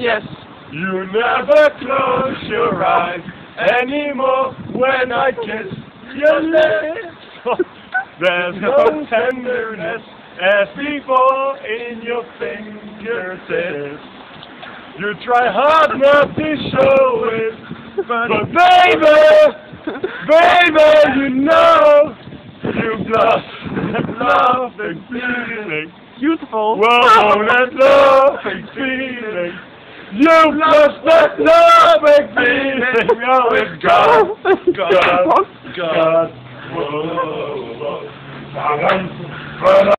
Yes. You never close your eyes anymore when I kiss your lips. There's no tenderness as before in your fingertips. You try hard not to show it, but baby, baby, you know you've lost that love and feeling. Beautiful. Whoa, that love and feeling. You've lost that love and feeling. Oh, it's gone, gone.